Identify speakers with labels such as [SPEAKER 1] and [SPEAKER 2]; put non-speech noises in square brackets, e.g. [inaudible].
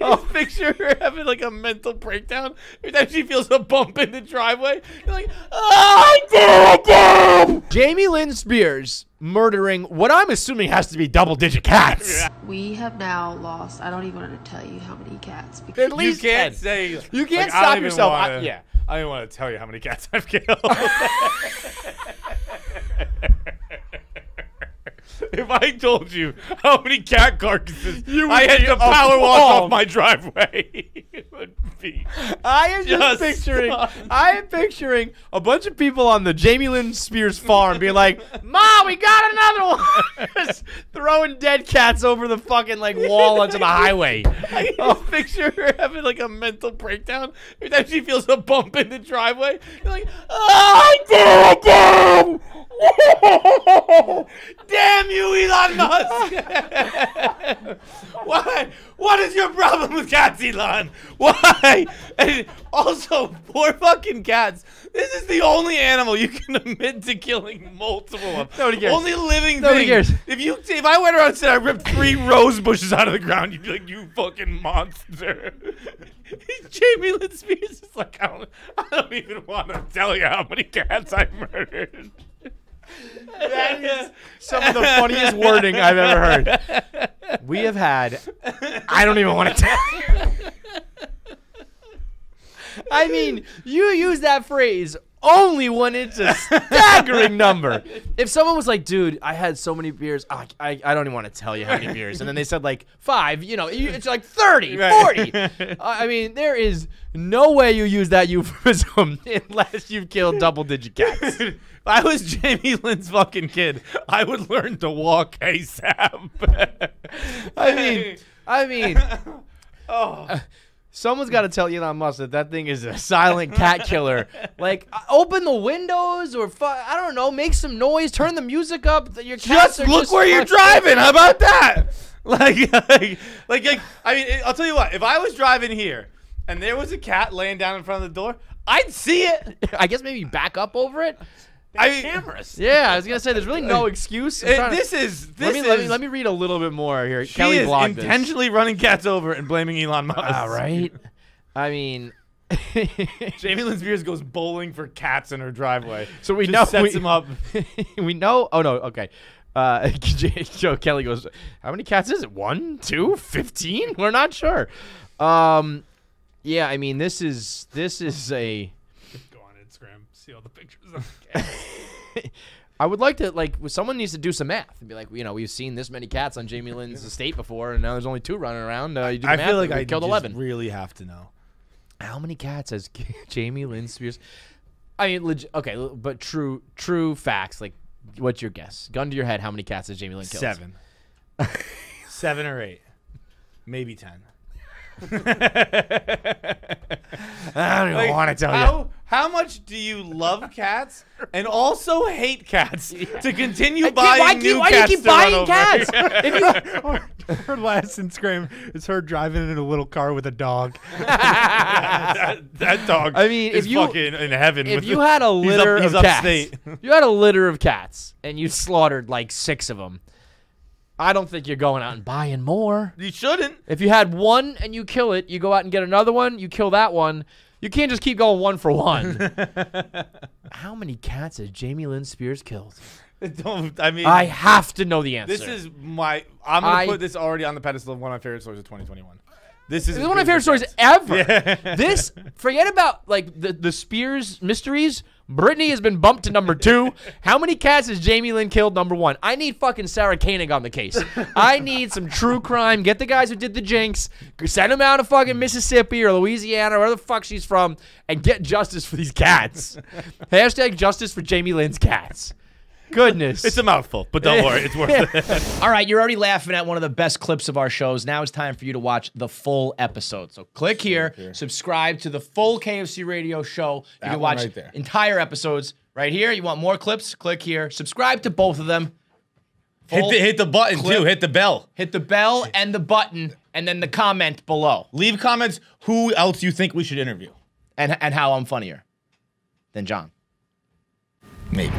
[SPEAKER 1] Oh, picture her having like a mental breakdown every time she feels a bump in the driveway. You're like, oh, I did it again!
[SPEAKER 2] Jamie Lynn Spears murdering what I'm assuming has to be double digit cats.
[SPEAKER 3] We have now lost. I don't even want to tell you how many cats.
[SPEAKER 2] At least
[SPEAKER 1] you can't
[SPEAKER 2] 10.
[SPEAKER 1] say.
[SPEAKER 2] You can't
[SPEAKER 1] like,
[SPEAKER 2] stop
[SPEAKER 1] even
[SPEAKER 2] yourself.
[SPEAKER 1] Wanna-
[SPEAKER 2] yeah.
[SPEAKER 1] I don't want to tell you how many cats I've killed. [laughs] [laughs] if I told you how many cat carcasses
[SPEAKER 2] You
[SPEAKER 1] I had to power wash off my driveway, [laughs] it would be.
[SPEAKER 2] I am just,
[SPEAKER 1] Just
[SPEAKER 2] picturing. [laughs]
[SPEAKER 1] stop.
[SPEAKER 2] I am picturing a bunch of people on the Jamie Lynn Spears farm being like, "Ma, we got another one!" Just throwing dead cats over the fucking like wall onto the highway.
[SPEAKER 1] I can just oh. picture her having like a mental breakdown every time she feels a bump in the driveway. You're like, oh, I did it again! Damn you, Elon Musk! [laughs] Why? What is your problem with cats, Elon? Why? And also, poor fucking cats. This is the only animal you can [laughs] admit to killing multiple of.
[SPEAKER 2] Nobody cares.
[SPEAKER 1] Only living
[SPEAKER 2] Nobody
[SPEAKER 1] thing.
[SPEAKER 2] cares.
[SPEAKER 1] If you, if I went around and said I ripped three [laughs] rose bushes out of the ground, you'd be like, "You fucking monster." Jamie Lynn Spears is like, I don't, I don't even want to tell you how many cats I murdered.
[SPEAKER 2] That is some of the funniest wording I've ever heard. We have had. I don't even want to tell. You. I mean, you use that phrase only when it's a staggering number. [laughs] If someone was like, "Dude, I had so many beers, I, I, I don't even want to tell you how many beers," and then they said like five, you know, you- it's like 30,
[SPEAKER 1] Right.
[SPEAKER 2] 40. [laughs] I mean, there is no way you use that euphemism [laughs] unless you've killed double-digit cats.
[SPEAKER 1] If I was Jamie Lynn's fucking kid, I would learn to walk ASAP.
[SPEAKER 2] I mean, I mean.
[SPEAKER 1] oh.
[SPEAKER 2] Uh, Someone's got to tell Elon Musk that that thing is a silent cat killer. [laughs] Like, open the windows or fu- I don't know, make some noise, turn the music up. that Your cats
[SPEAKER 1] just look
[SPEAKER 2] just
[SPEAKER 1] where you're driving. How about that? [laughs] Like, like, like, like, I mean, I'll tell you what. If I was driving here and there was a cat laying down in front of the door, I'd see it. [laughs]
[SPEAKER 2] I guess maybe back up over it.
[SPEAKER 1] I mean,
[SPEAKER 4] cameras. [laughs]
[SPEAKER 2] Yeah, I was gonna say there's really no excuse.
[SPEAKER 1] It-
[SPEAKER 2] trying to-
[SPEAKER 1] this is this
[SPEAKER 2] let me
[SPEAKER 1] is.
[SPEAKER 2] let me let me read a little bit more here.
[SPEAKER 1] she
[SPEAKER 2] Kelly
[SPEAKER 1] is
[SPEAKER 2] blogged this.
[SPEAKER 1] intentionally running cats over and blaming Elon Musk.
[SPEAKER 2] All right. I mean, [laughs]
[SPEAKER 1] Jamie Lynn Spears goes bowling for cats in her driveway.
[SPEAKER 2] So we
[SPEAKER 1] Just
[SPEAKER 2] know
[SPEAKER 1] sets
[SPEAKER 2] we,
[SPEAKER 1] him up. [laughs]
[SPEAKER 2] we know. Oh no. Okay. Uh, Joe Kelly goes. How many cats is it? One, two, fifteen? We're not sure. Um, yeah. I mean, this is this is a.
[SPEAKER 1] Go on Instagram, see all the pictures of [laughs] cats.
[SPEAKER 2] I would like to like someone needs to do some math and be like, you know, we've seen this many cats on Jamie Lynn's [laughs] estate before, and now there's only two running around. Uh, you do the
[SPEAKER 4] I
[SPEAKER 2] math,
[SPEAKER 4] feel like I
[SPEAKER 2] killed
[SPEAKER 4] just
[SPEAKER 2] eleven.
[SPEAKER 4] really have to know.
[SPEAKER 2] How many cats has [laughs] Jamie Lynn Spears? I mean, leg- okay, but true, true facts. Like, what's your guess? Gun to your head, how many cats has Jamie Lynn killed?
[SPEAKER 4] Seven. Seven or eight. Maybe ten.
[SPEAKER 2] I don't even
[SPEAKER 1] Like,
[SPEAKER 2] want to tell you.
[SPEAKER 1] How, How much do you love [laughs] cats and also hate cats to continue
[SPEAKER 2] can't-
[SPEAKER 1] buying
[SPEAKER 2] why
[SPEAKER 1] new
[SPEAKER 2] keep- why do you keep
[SPEAKER 1] to
[SPEAKER 2] buying cats? [laughs] If you- [laughs]
[SPEAKER 4] her last Instagram is her driving in a little car with a dog.
[SPEAKER 1] that, that dog
[SPEAKER 2] I mean,
[SPEAKER 1] is
[SPEAKER 2] if you-
[SPEAKER 1] fucking in heaven.
[SPEAKER 2] if
[SPEAKER 1] with
[SPEAKER 2] you
[SPEAKER 1] the-
[SPEAKER 2] had a
[SPEAKER 1] he's up-
[SPEAKER 2] litter
[SPEAKER 1] he's
[SPEAKER 2] of cats, you had a litter of cats, and you slaughtered like six of them. I don't think you're going out and buying more.
[SPEAKER 1] You shouldn't.
[SPEAKER 2] If you had one and you kill it, you go out and get another one. You kill that one. You can't just keep going one for one. [laughs] How many cats has Jamie Lynn Spears killed? [laughs]
[SPEAKER 1] Don't. I mean,
[SPEAKER 2] I have to know the answer.
[SPEAKER 1] this is my. I'm gonna
[SPEAKER 2] I-
[SPEAKER 1] put this already on the pedestal of one of my favorite stories of 2021. This is
[SPEAKER 2] This is one of my favorite stories ever. [laughs] This forget about like the the Spears mysteries. Britney has been bumped to number two. How many cats has Jamie Lynn killed? Number one. I need fucking Sarah Koenig on the case. I need some true crime. Get the guys who did the jinx. Send them out to fucking Mississippi or Louisiana, or where the fuck she's from, and get justice for these cats. Hashtag justice for Jamie Lynn's cats. Goodness.
[SPEAKER 1] It's a mouthful, but don't worry, it's worth [laughs] it.
[SPEAKER 5] All right, you're already laughing at one of the best clips of our shows. Now it's time for you to watch the full episode. So click here, subscribe to the full KFC radio show. You
[SPEAKER 4] That
[SPEAKER 5] can watch
[SPEAKER 4] right
[SPEAKER 5] entire episodes right here. You want more clips? Click here. Subscribe to both of them.
[SPEAKER 1] hit the hit the button
[SPEAKER 5] clip.
[SPEAKER 1] too. Hit the bell.
[SPEAKER 5] hit the bell and the button, and then the comment below,
[SPEAKER 1] Leave comments. Who else you think we should interview?
[SPEAKER 5] and and how I'm funnier than John.
[SPEAKER 1] Maybe.